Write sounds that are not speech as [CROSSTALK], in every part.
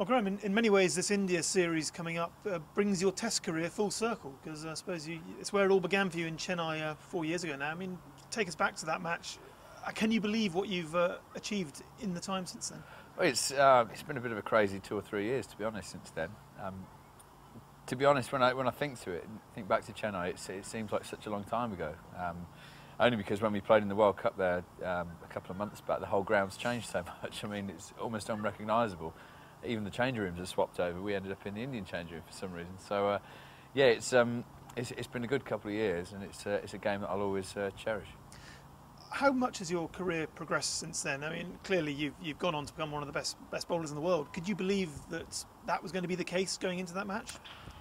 Well, Graeme, in, in, many ways, this India series coming up uh, brings your Test career full circle because I suppose you, it's where it all began for you in Chennai uh, four years ago now. I mean, take us back to that match. Uh, can you believe what you've uh, achieved in the time since then? Well, it's uh, it's been a bit of a crazy two or three years, to be honest, since then. Um, to be honest, when I when I think to it, think back to Chennai, it seems like such a long time ago. Um, only because when we played in the World Cup there um, a couple of months back, the whole ground's changed so [LAUGHS] much. I mean, it's almost unrecognisable. Even the change rooms have swapped over. We ended up in the Indian change room for some reason. So, uh, yeah, it's, um, it's, it's been a good couple of years, and it's, uh, it's a game that I'll always uh, cherish. How much has your career progressed since then? I mean, clearly you've, you've gone on to become one of the best best bowlers in the world. Could you believe that that was going to be the case going into that match?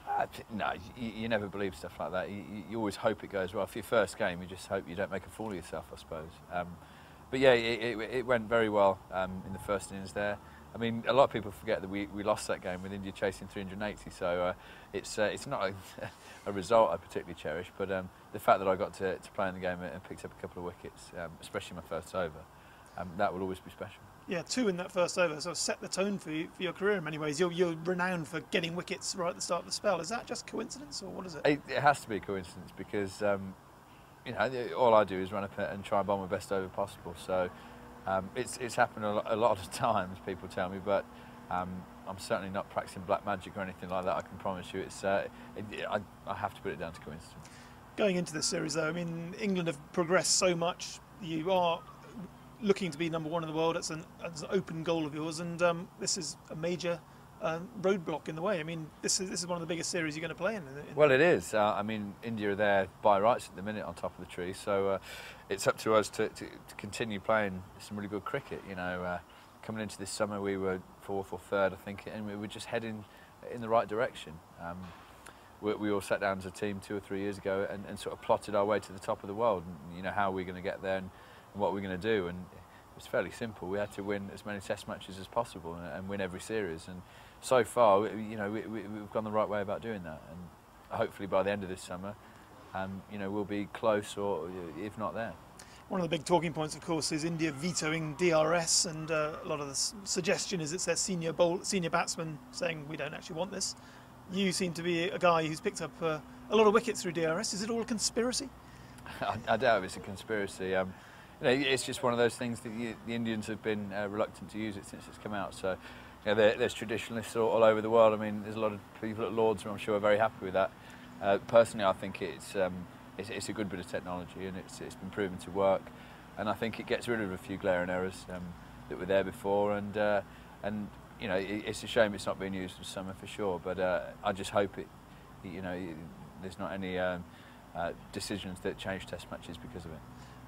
Uh, no, you, you, never believe stuff like that. You, you, always hope it goes well. For your first game, you just hope you don't make a fool of yourself, I suppose. Um, but yeah, it, it, it, went very well um, in the first innings there. I mean, a lot of people forget that we, we lost that game with India chasing 380, so uh, it's uh, it's not a, [LAUGHS] a, result I particularly cherish, but um, the fact that I got to, to play in the game and picked up a couple of wickets, um, especially my first over, um, that will always be special. Yeah, two in that first over, so set the tone for, you, for your career in many ways. You're, you're renowned for getting wickets right at the start of the spell. Is that just coincidence, or what is it? It, it has to be coincidence because um, you know all I do is run up and try and bowl my best over possible. So um, it's it's happened a lot, a lot, of [LAUGHS] times. People tell me, but um, I'm certainly not practicing black magic or anything like that. I can promise you. It's uh, it, I, I have to put it down to coincidence. Going into this series, though, I mean, England have progressed so much. You are looking to be number one in the world. It's an, an open goal of yours, and um, this is a major uh, roadblock in the way. I mean, this is this is one of the biggest series you're going to play in. in well, it is. Uh, I mean, India are there by rights at the minute on top of the tree, so uh, it's up to us to, to, to, continue playing some really good cricket. You know, uh, coming into this summer, we were fourth or third, I think, and we were just heading in the right direction. Um, we, we, all sat down as a team two or three years ago and, and sort of plotted our way to the top of the world. And, you know, how are we going to get there? And, and what we're going to do. And was fairly simple. We had to win as many Test matches as possible and, and win every series. And so far, you know, we, have we, gone the right way about doing that. And hopefully by the end of this summer, um, you know, we'll be close or if not there. One of the big talking points, of course, is India vetoing DRS, and uh, a lot of the suggestion is it's their senior bowl, senior batsman saying we don't actually want this. You seem to be a guy who's picked up uh, a lot of wickets through DRS. Is it all a conspiracy? [LAUGHS] I, I doubt it's a conspiracy. Um, you know, it's just one of those things that you, the Indians have been uh, reluctant to use it since it's come out. So, you know, there, there's traditionalists all, all, over the world. I mean, there's a lot of people at Lord's who I'm sure are very happy with that. Uh, personally, I think it's, um, it's, it's a good bit of technology and it's, it's been proven to work. And I think it gets rid of a few glaring errors um, that were there before. And uh, and you know, it, it's a shame it's not being used in summer for sure. But uh, I just hope it, you know, there's not any um, uh, decisions that change Test matches because of it.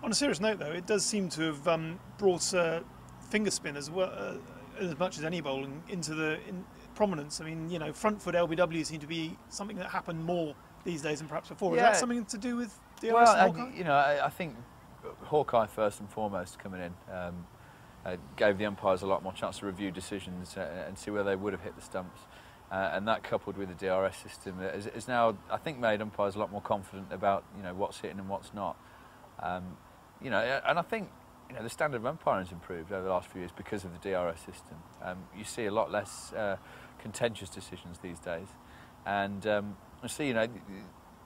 On a serious note, though, it does seem to have um, brought uh, finger spin as well uh, as much as any bowling into the in prominence. I mean, you know, front foot LBW seem to be something that happened more these days than perhaps before. Yeah. Is that something to do with DRS well, and Hawkeye? I, you know, I, I, think Hawkeye first and foremost coming in um, uh, gave the umpires a lot more chance to review decisions uh, and see where they would have hit the stumps. Uh, and that coupled with the DRS system is, is, now, I think, made umpires a lot more confident about you know what's hitting and what's not. Um, you know, and I think you know the standard of umpiring has improved over the last few years because of the DRS system. Um, you see a lot less uh, contentious decisions these days, and um, I see you know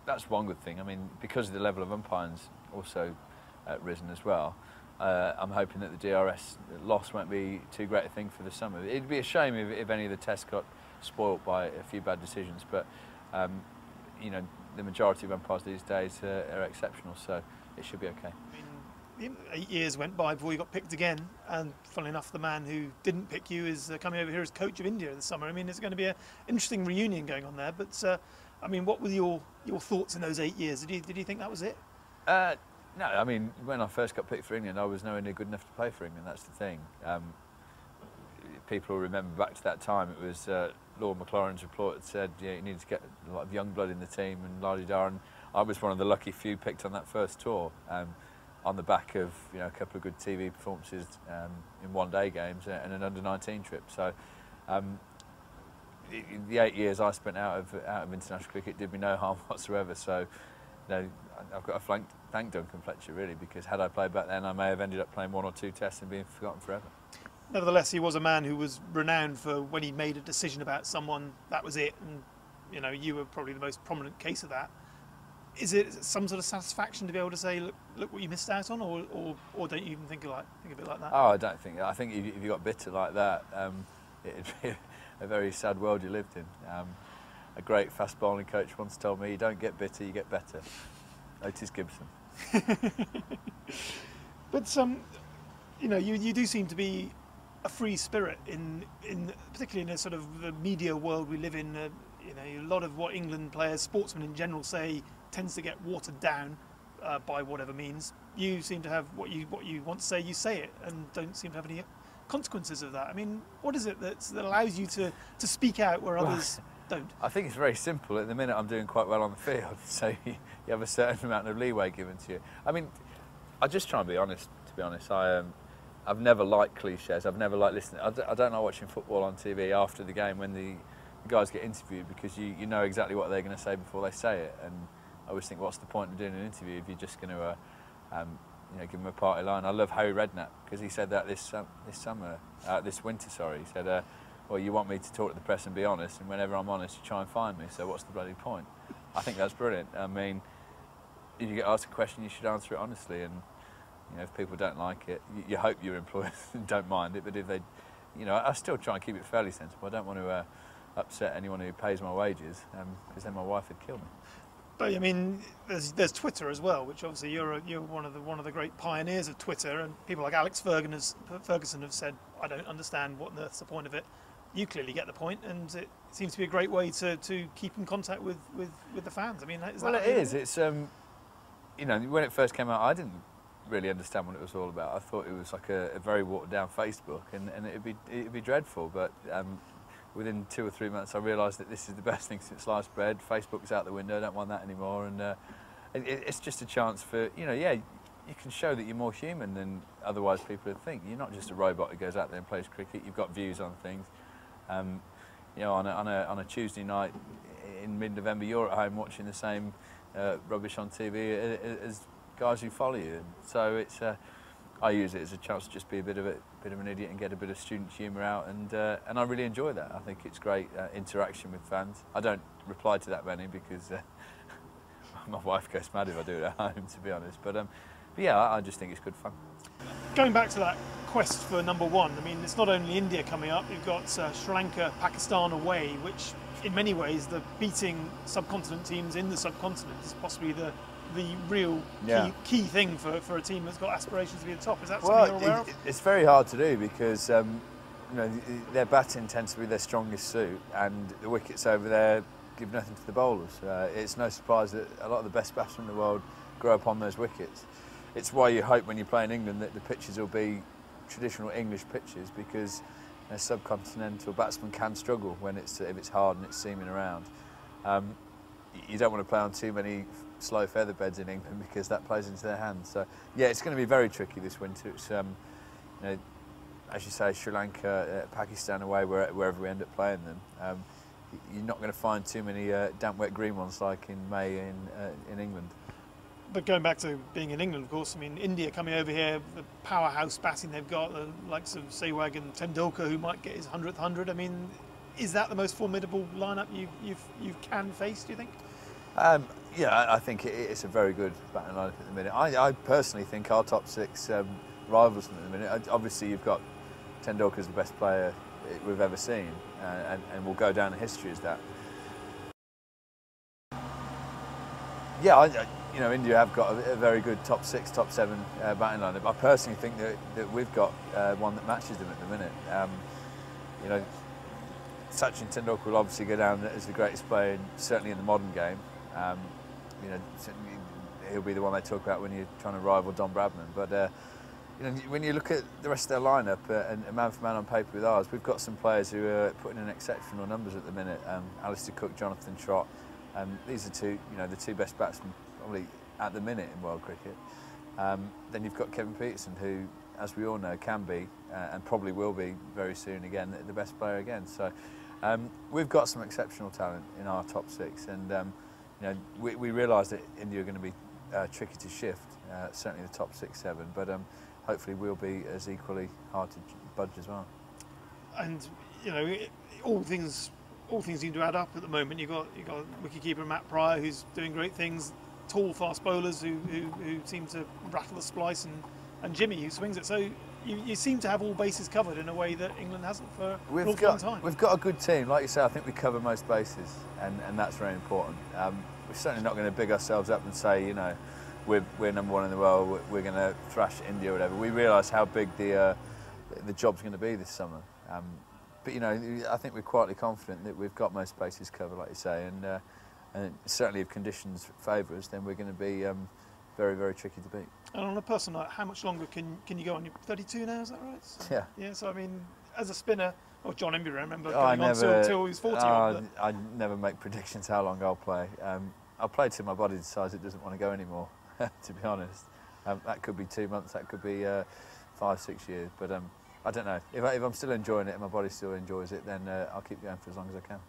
that's one good thing. I mean, because of the level of umpiring's also uh, risen as well. Uh, I'm hoping that the DRS loss won't be too great a thing for the summer. It'd be a shame if, if any of the tests got spoilt by a few bad decisions, but um, you know the majority of umpires these days uh, are exceptional, so it should be okay eight years went by before you got picked again, and funnily enough, the man who didn't pick you is uh, coming over here as coach of India this summer. I mean, it's going to be an interesting reunion going on there. But uh, I mean, what were your your thoughts in those eight years? Did you did you think that was it? Uh, no, I mean, when I first got picked for England, I was nowhere near good enough to play for England. That's the thing. Um, people remember back to that time. It was uh, Lord MacLaurin's report that said yeah, you need to get a lot of young blood in the team, and la di I was one of the lucky few picked on that first tour. Um, on the back of you know a couple of good TV performances um, in one-day games and an under-19 trip. So um, the eight years I spent out of out of international cricket did me no harm [LAUGHS] whatsoever. So you know, I've got to thank, thank Duncan Fletcher really because had I played back then, I may have ended up playing one or two tests and being forgotten forever. nevertheless, he was a man who was renowned for when he made a decision about someone, that was it. And you know, you were probably the most prominent case of that. Is it some sort of satisfaction to be able to say, look, look what you missed out on, or, or, or don't you even think of like think of it like that? Oh, I don't think. I think if you, if you got bitter like that, um, [LAUGHS] it'd be a very sad world you lived in. Um, a great fast bowling coach once told me, "You don't get bitter, you get better." Otis Gibson. [LAUGHS] but um, you know, you, you do seem to be a free spirit in in particularly in a sort of the media world we live in. Uh, you know, a lot of what England players, sportsmen in general, say tends to get watered down uh, by whatever means. You seem to have what you what you want to say, you say it, and don't seem to have any consequences of that. I mean, what is it that, that allows you to, to speak out where others [LAUGHS] don't? I think it's very simple. At the minute, I'm doing quite well on the field, [LAUGHS] so you have a certain amount of leeway given to you. I mean, I just try and be honest. To be honest, I um, I've never liked cliches. I've never liked listening. I d- I don't like watching football on TV after the game when the, the guys get interviewed because you, you know exactly what they're going to say before they say it. And I always think, what's the point of doing an interview if you're just going to uh, um, you know, give them a party line. I love Harry Redknapp because he said that this um, this summer, uh, this winter, sorry. He said, uh, "Well, you want me to talk to the press and be honest, and whenever I'm honest, you try and find me. So what's the bloody point?" I think that's brilliant. I mean, if you get asked a question, you should answer it honestly, and you know, if people don't like it, you, you hope your [LAUGHS] employers don't mind it. But if they, you know, I still try and keep it fairly sensible. I don't want to uh, upset anyone who pays my wages, because um, then my wife would kill me. But I mean, there's, there's Twitter as well, which obviously you're a, you're one of the one of the great pioneers of Twitter, and people like Alex Ferguson, has, Ferguson have said, I don't understand what on the, the point of it. You clearly get the point, and it seems to be a great way to, to keep in contact with, with, with the fans. I mean, is well, it is. It's um, you know, when it first came out, I didn't really understand what it was all about. I thought it was like a, a very watered down Facebook, and, and it'd be it'd be dreadful. But um, within two or three months, I realised that this is the best thing since sliced bread. Facebook's out the window. I don't want that anymore. And uh, it, it's just a chance for you know, yeah, you can show that you're more human than otherwise people would think. You're not just a robot who goes out there and plays cricket. You've got views on things. Um, you know, on a, on a, on a Tuesday night in mid-November, you're at home watching the same uh, rubbish on TV as guys who follow you. So it's. Uh, I use it as a chance to just be a bit of a bit of an idiot and get a bit of student humour out, and uh, and I really enjoy that. I think it's great uh, interaction with fans. I don't reply to that many because uh, [LAUGHS] my wife goes mad if I do it at home, to be honest. But, um, but yeah, I, I just think it's good fun. Going back to that quest for number one, I mean, it's not only India coming up. You've got uh, Sri Lanka, Pakistan away, which in many ways the beating subcontinent teams in the subcontinent is possibly the the real yeah. key, key, thing for, for a team that's got aspirations to be at the top. Is that well, something you're aware it, of? It's very hard to do because um, you know their batting tends to be their strongest suit, and the wickets over there give nothing to the bowlers. Uh, it's no surprise that a lot of the best batsmen in the world grow up on those wickets. It's why you hope when you play in England that the pitches will be traditional English pitches because a subcontinental batsman can struggle when it's if it's hard and it's seaming around. Um, you don't want to play on too many slow feather beds in England because that plays into their hands. So yeah, it's going to be very tricky this winter. It's um, you know, as you say, Sri Lanka, uh, Pakistan away, where, wherever we end up playing them. Um, you're not going to find too many uh, damp, wet green ones like in May in uh, in England. But going back to being in England, of course, I mean India coming over here, the powerhouse batting they've got, the likes of Sehwag and Tendulkar, who might get his hundredth hundred. I mean, is that the most formidable lineup you you've you can face? Do you think? Um, yeah, I think it's a very good batting lineup at the minute. I, I personally think our top six um, rivals at the minute. Obviously, you've got Tendulkar as the best player we've ever seen, uh, and, and will go down in history as that. Yeah, I, you know, India have got a, a, very good top six, top seven uh, batting lineup. I personally think that, that we've got uh, one that matches them at the minute. Um, you know, Sachin Tendulkar will obviously go down as the greatest player, in, certainly in the modern game. Um, you know, he'll be the one they talk about when you're trying to rival Don Bradman. But uh, you know, when you look at the rest of their lineup uh, and, man for man on paper with ours, we've got some players who are putting in exceptional numbers at the minute. Um, Alastair Cook, Jonathan Trott. Um, these are two, you know, the two best batsmen probably at the minute in world cricket. Um, then you've got Kevin Pietersen, who, as we all know, can be uh, and probably will be very soon again the best player again. So um, we've got some exceptional talent in our top six, and um, you know, we, we realise that India are going to be uh, tricky to shift, uh, certainly the top six, seven, but um, hopefully we'll be as equally hard to budge as well. and you know, all things all things seem to add up at the moment. You've got you've got wicketkeeper Matt Prior who's doing great things, tall fast bowlers who, who, who seem to rattle the splice, and, and Jimmy who swings it. So you, you seem to have all bases covered in a way that England hasn't for we've an got, long time. We've got a good team, like you say. I think we cover most bases, and, and that's very important. Um, we're certainly not going to big ourselves up and say, you know, we're, we're number one in the world. We're, we're going to thrash India or whatever. We realise how big the uh, the job's going to be this summer. Um, but you know, I think we're quietly confident that we've got most bases covered, like you say, and, uh, and certainly if conditions favour us, then we're going to be um, very, very tricky to beat. And on a personal note, how much longer can can you go on? You're 32 now, is that right? So, Yeah. Yeah. So I mean, as a spinner, or John Emburey, I remember Oh, I going on never, till he was 40. oh, odd, I never make predictions how long I'll play. Um, I'll play till my body decides it doesn't want to go anymore. [LAUGHS] to be honest, um, that could be two months. That could be uh, five, six years. But um, I don't know. If, I, if I'm still enjoying it and my body still enjoys it, then uh, I'll keep going for as long as I can.